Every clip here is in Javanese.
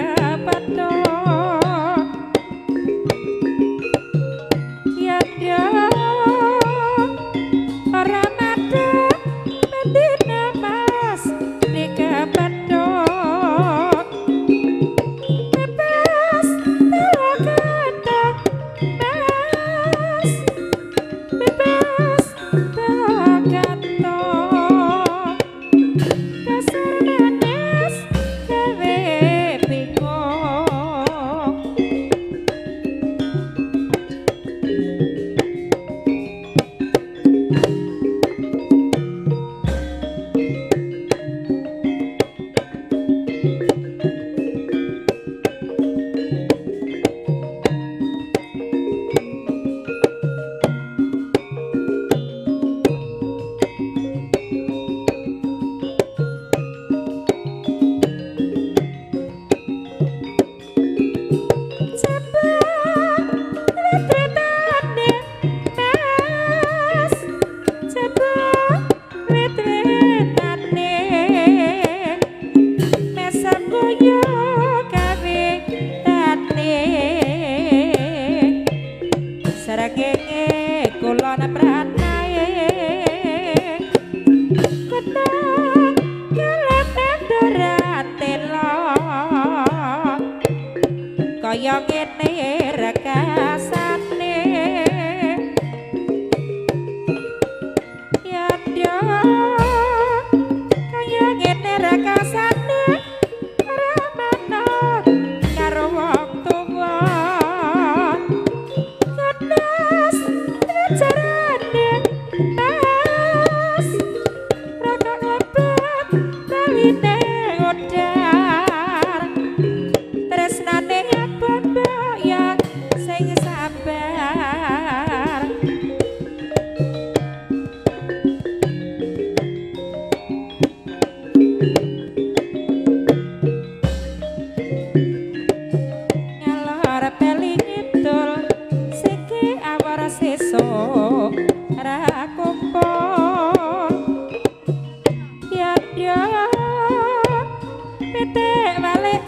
ngapatno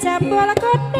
Jambul kota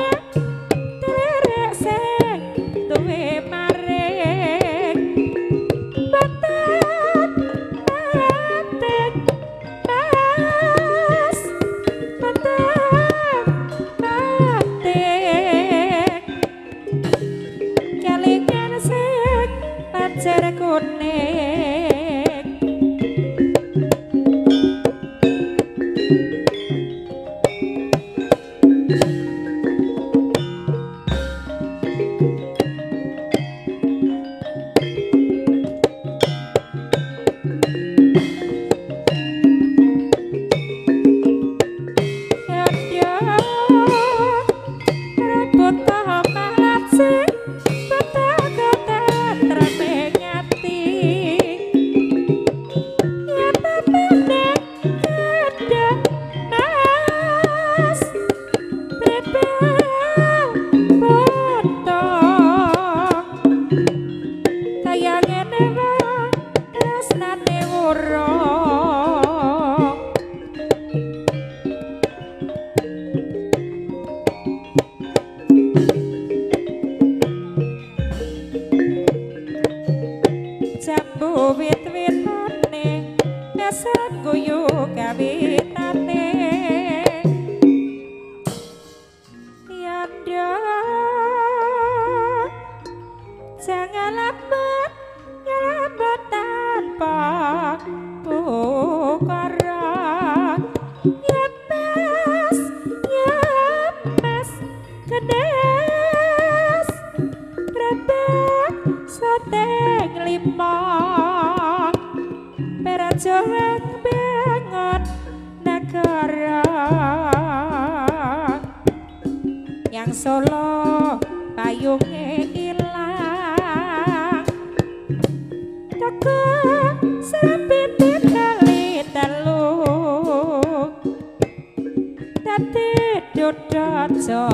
ati dodojo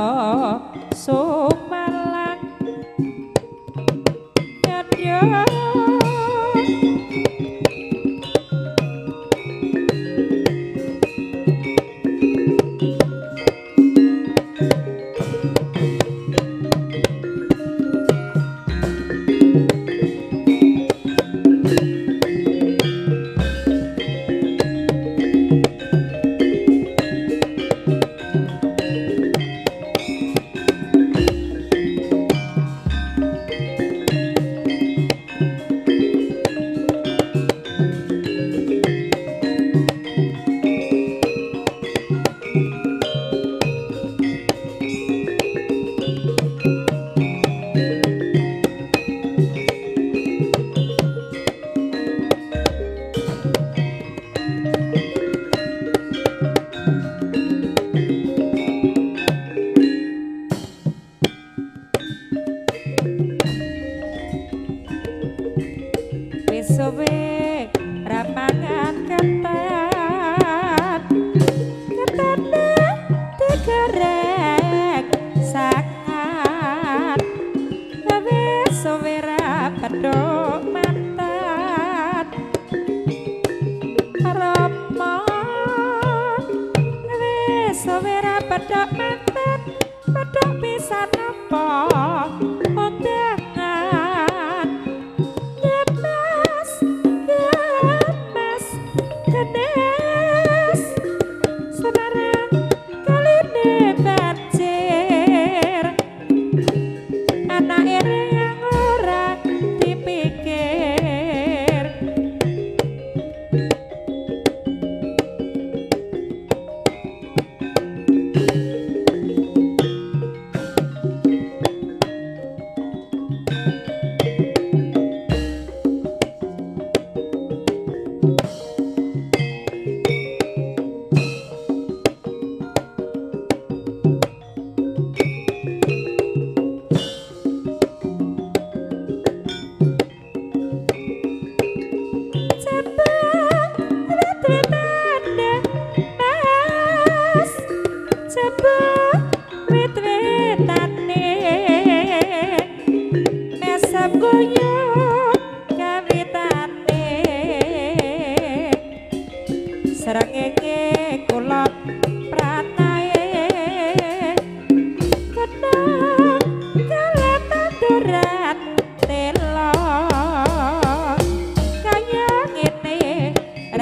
sumalang yen. suwe rapangan kentang the matter?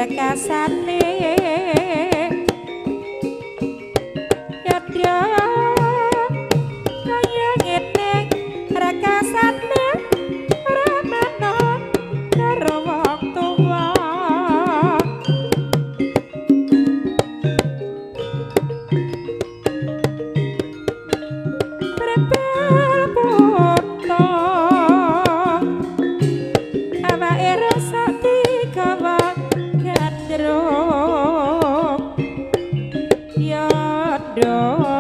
kekasane đỏ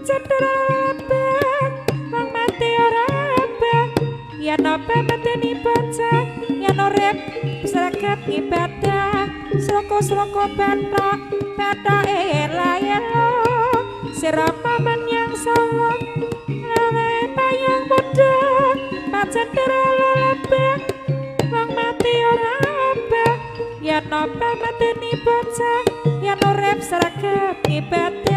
cedera wong mati ora abah yen apa? Mateni bocah yen urip sregep ibadah sloko-sloko petok petok layan sirama menyang salah lele payung muda pacendera lalabek wong mati ora abah yen apa? Mateni bocah yen urip sregep ibadah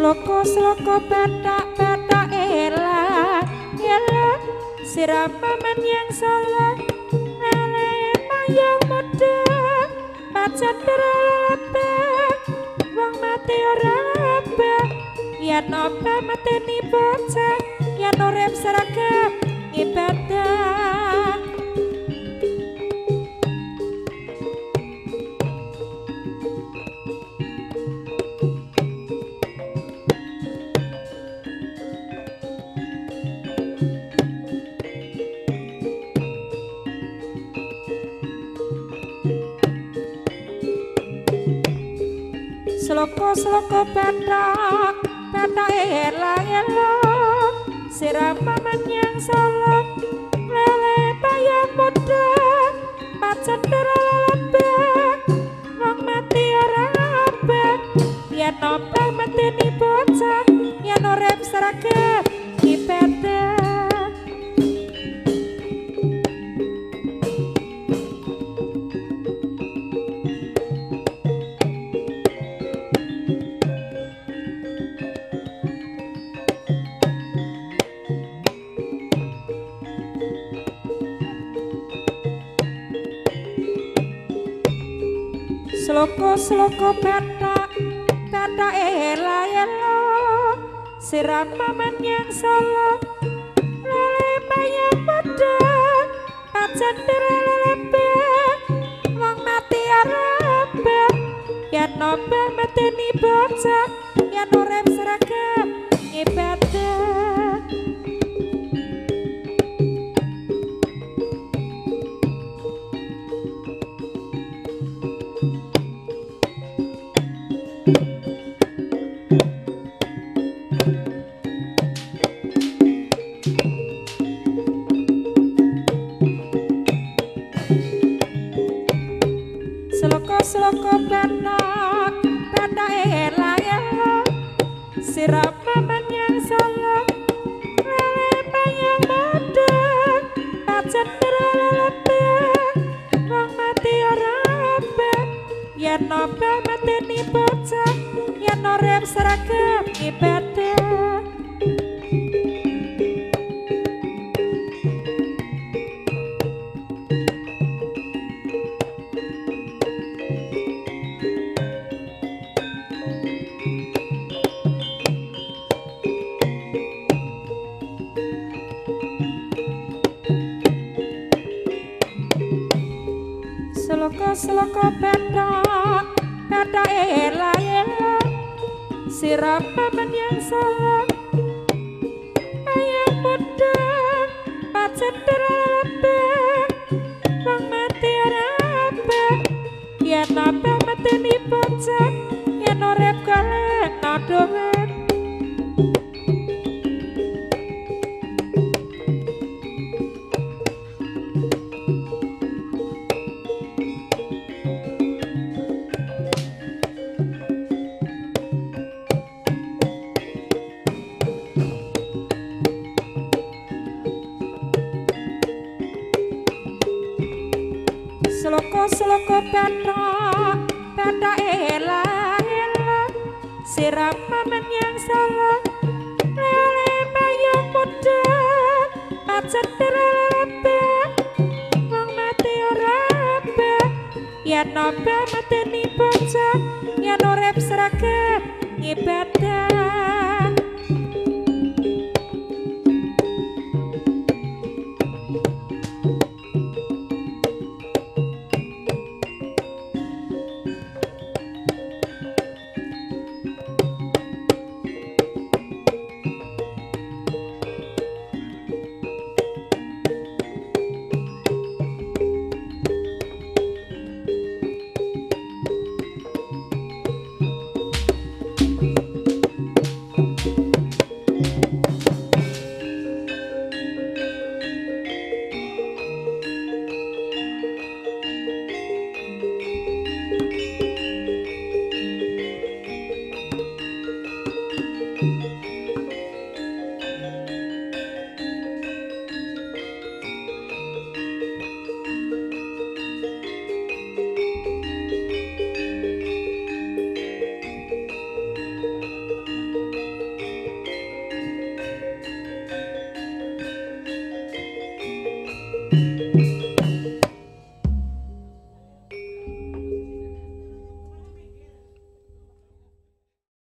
sloko-sloko batak-batak elah elah sirama menyang salah lele mayang muda pacat berlebek wong mati ora lebek yen apa mateni bocah yen urip seragam ibadah sloko-sloko batak batak elang-elang sirama menyang salah lele payang muda pacat berlebek wong mati ora abek yen apa mateni bocah yen urip sregep sloko-sloko batak batak ela-ela sirama menyang salah lele payang muda pacan direlebek wong mati arabek yen nobel mateni bocah yen urip seragam ibadah yen nobel mateni bocah yen urip seragam ibadah sloko-sloko batak batak ela-ela sirama menyang salah ayam muda pacet wong mati yen apa mateni bocah yen sloko-sloko batak batak ela-ela sirama menyang salah lele payung muda cedera wong mati ora apa yen nopo mateni bocah yen urip sregep ngibadah